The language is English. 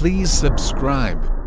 Please subscribe.